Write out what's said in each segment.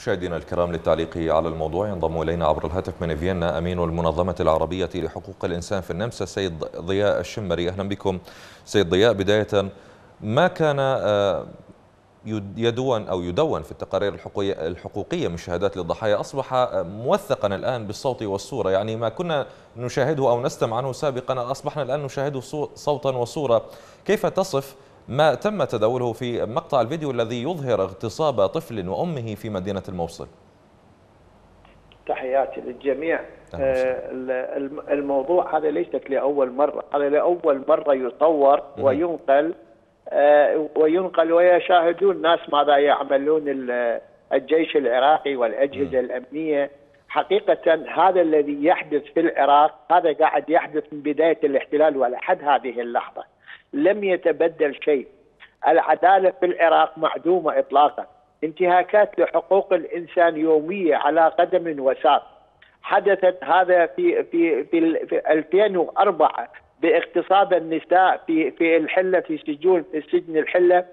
مشاهدينا الكرام للتعليق على الموضوع ينضم إلينا عبر الهاتف من فيينا أمين المنظمة العربية لحقوق الإنسان في النمسا السيد ضياء الشمري. أهلا بكم. سيد ضياء بداية ما كان يدون أو يدون في التقارير الحقوقية من شهادات للضحايا؟ أصبح موثقا الآن بالصوت والصورة. يعني ما كنا نشاهده أو نستمع عنه سابقا أصبحنا الآن نشاهده صوتا وصورة. كيف تصف ما تم تداوله في مقطع الفيديو الذي يظهر اغتصاب طفل وأمه في مدينة الموصل. تحياتي للجميع. الموضوع هذا ليست لأول مرة. هذا لأول مرة يصور وينقل وينقل ويشاهدون الناس ماذا يعملون الجيش العراقي والأجهزة الأمنية. حقيقة هذا الذي يحدث في العراق هذا قاعد يحدث من بداية الاحتلال ولحد هذه اللحظة. لم يتبدل شيء. العدالة في العراق معدومة إطلاقا. انتهاكات لحقوق الإنسان يومية على قدم وساق. حدثت هذا في في في, في 2004 باغتصاب النساء في في الحلة في سجون في سجن الحلة.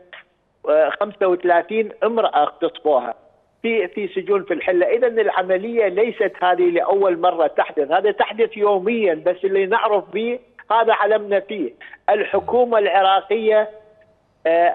35 امرأة اغتصبوها في في سجون في الحلة، اذا العملية ليست هذه لأول مرة تحدث، هذا تحدث يوميا بس اللي نعرف به هذا علمنا فيه. الحكومة العراقية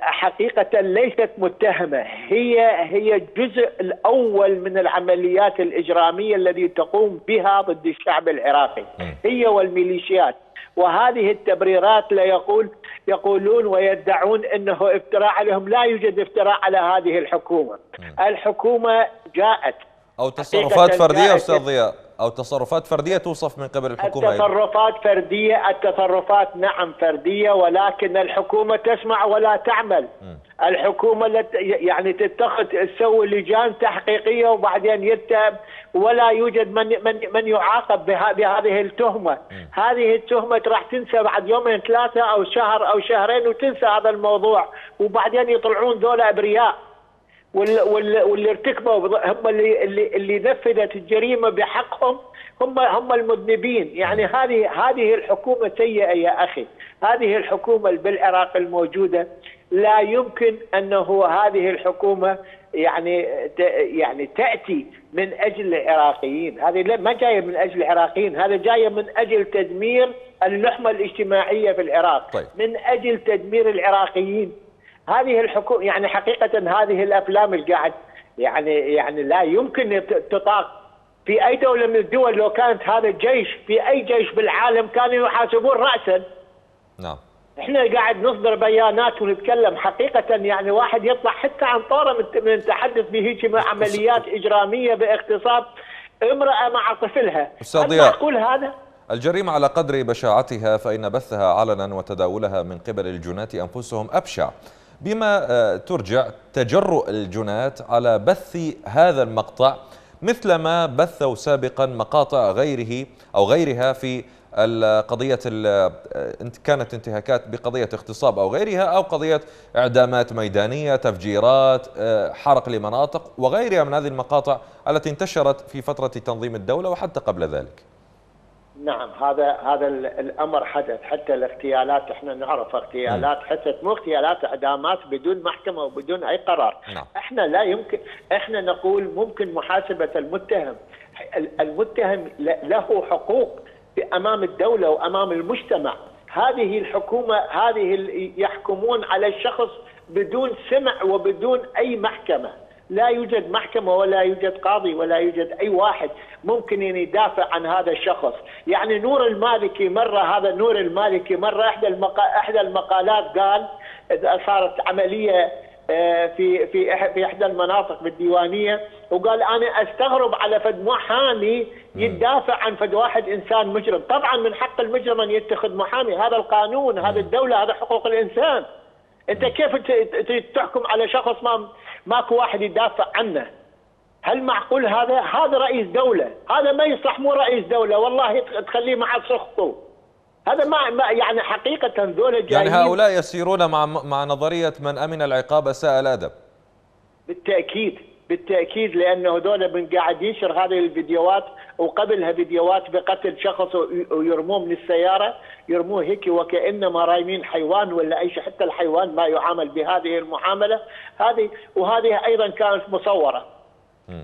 حقيقة ليست متهمة. هي هي الجزء الأول من العمليات الإجرامية التي تقوم بها ضد الشعب العراقي. هي والميليشيات. وهذه التبريرات لا يقول يقولون ويدعون إنه افتراء عليهم. لا يوجد افتراء على هذه الحكومة. الحكومة جاءت. أو تصرفات فردية أستاذ ضياء. أو تصرفات فردية توصف من قبل الحكومة التصرفات فردية التصرفات نعم فردية ولكن الحكومة تسمع ولا تعمل م. الحكومة يعني تتخذ تسوي لجان تحقيقية وبعدين يتهم ولا يوجد من من من يعاقب بهذه التهمة م. هذه التهمة راح تنسى بعد يومين ثلاثة أو شهر أو شهرين وتنسى هذا الموضوع وبعدين يطلعون ذولا أبرياء واللي ارتكبوا هم اللي اللي اللي نفذت الجريمة بحقهم هم هم المذنبين. يعني هذه هذه الحكومة سيئة يا أخي. هذه الحكومة بالعراق الموجودة لا يمكن أنه هذه الحكومة يعني يعني تأتي من أجل العراقيين. هذه ما جاية من أجل العراقيين. هذا جاية من أجل تدمير اللحمة الاجتماعية في العراق. طيب. من أجل تدمير العراقيين. هذه الحكومة يعني حقيقة هذه الأفلام اللي قاعد يعني يعني لا يمكن تطاق. في أي دولة من الدول لو كانت هذا الجيش في أي جيش بالعالم كانوا يحاسبون راسا. نعم. إحنا قاعد نصدر بيانات ونتكلم. حقيقة يعني واحد يطلع حتى عن طوره من التحدث بهيك عمليات إجرامية باغتصاب امرأة مع طفلها. أستاذ ضياء معقول هذا؟ الجريمة على قدر بشاعتها فإن بثها علنا وتداولها من قبل الجناة أنفسهم أبشع. بما ترجع تجرؤ الجنات على بث هذا المقطع مثلما بثوا سابقا مقاطع غيره أو غيرها في القضية كانت انتهاكات بقضية اغتصاب أو غيرها أو قضية إعدامات ميدانية تفجيرات حرق لمناطق وغيرها من هذه المقاطع التي انتشرت في فترة تنظيم الدولة وحتى قبل ذلك. نعم هذا هذا الأمر حدث. حتى الاغتيالات إحنا نعرف اغتيالات حدثت مو اغتيالات إعدامات بدون محكمة وبدون أي قرار. نعم. إحنا لا يمكن إحنا نقول ممكن محاسبة المتهم. المتهم له حقوق أمام الدولة وأمام المجتمع. هذه الحكومة هذه يحكمون على الشخص بدون سمع وبدون أي محكمة. لا يوجد محكمة ولا يوجد قاضي ولا يوجد أي واحد ممكن أن يدافع عن هذا الشخص. يعني نور المالكي مرة هذا نور المالكي مرة إحدى, المقا... إحدى المقالات قال صارت عملية في في في إحدى المناطق بالديوانية وقال أنا أستغرب على فد محامي يدافع عن فد واحد إنسان مجرم، طبعا من حق المجرم أن يتخذ محامي، هذا القانون، هذا الدولة، هذا حقوق الإنسان. أنت كيف تحكم على شخص ما ماكو واحد يدافع عنه؟ هل معقول هذا؟ هذا رئيس دولة. هذا ما يصلح مو رئيس دولة. والله تخليه مع سخطه. هذا ما يعني حقيقة ذولا يعني هؤلاء يسيرون مع مع نظرية من أمن العقاب أساء الأدب. بالتأكيد. بالتأكيد لأنه هذول من قاعد ينشر هذه الفيديوهات وقبلها فيديوهات بقتل شخص ويرموه من السيارة. يرموه هيك وكأنما رايمين حيوان ولا أي شيء حتى الحيوان ما يعامل بهذه المعاملة. هذه وهذه أيضا كانت مصورة.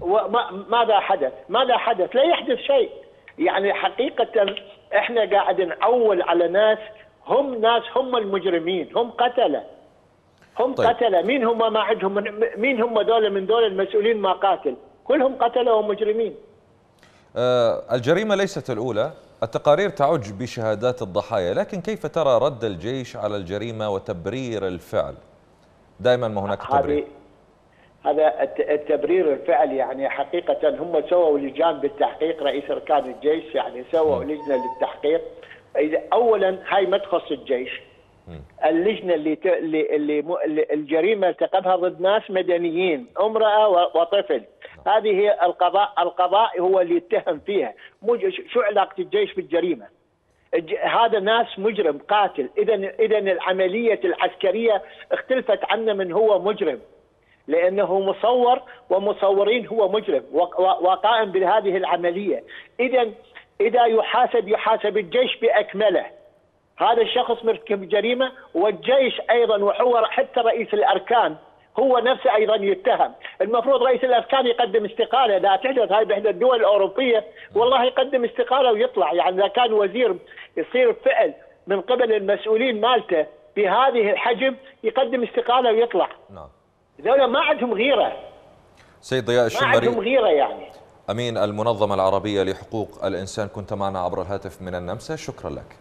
وماذا حدث؟ ماذا حدث؟ لا يحدث شيء. يعني حقيقة إحنا قاعد نعول على ناس هم ناس هم المجرمين هم قتلة. هم طيب. قتلة. مين هم ما عندهم؟ من- مين هم دول من دول المسؤولين ما قاتل؟ كلهم قتلة ومجرمين. آه، الجريمة ليست الأولى. التقارير تعج بشهادات الضحايا لكن كيف ترى رد الجيش على الجريمة وتبرير الفعل؟ دائما ما هناك هذه تبرير. هذا الت- التبرير الفعل يعني حقيقة هم سووا لجان بالتحقيق رئيس أركان الجيش يعني سووا لجنة للتحقيق. إذا أولا هاي ما تخص الجيش. اللجنة اللي ت... اللي, اللي, الجريمة ارتكبها ضد ناس مدنيين امرأة و... وطفل. هذه هي القضاء القضاء هو اللي يتهم فيها. مو ج- شو علاقة الجيش بالجريمة؟ الج... هذا ناس مجرم قاتل. اذا اذا العملية العسكرية اختلفت عنه من هو مجرم لأنه مصور ومصورين هو مجرم وقائم بهذه العملية. اذا إذا يحاسب يحاسب الجيش بأكمله. هذا الشخص مرتكب جريمة والجيش أيضا وهو حتى رئيس الأركان هو نفسه أيضا يتهم، المفروض رئيس الأركان يقدم استقالة. إذا تحدث هاي بإحدى الدول الأوروبية والله يقدم استقالة ويطلع. يعني إذا كان وزير يصير فعل من قبل المسؤولين مالته بهذه الحجم يقدم استقالة ويطلع، نعم. ذولا ما عندهم غيرة، سيد ضياء ما عندهم الشمري غيرة يعني. أمين المنظمة العربية لحقوق الإنسان كنت معنا عبر الهاتف من النمسا. شكرا لك.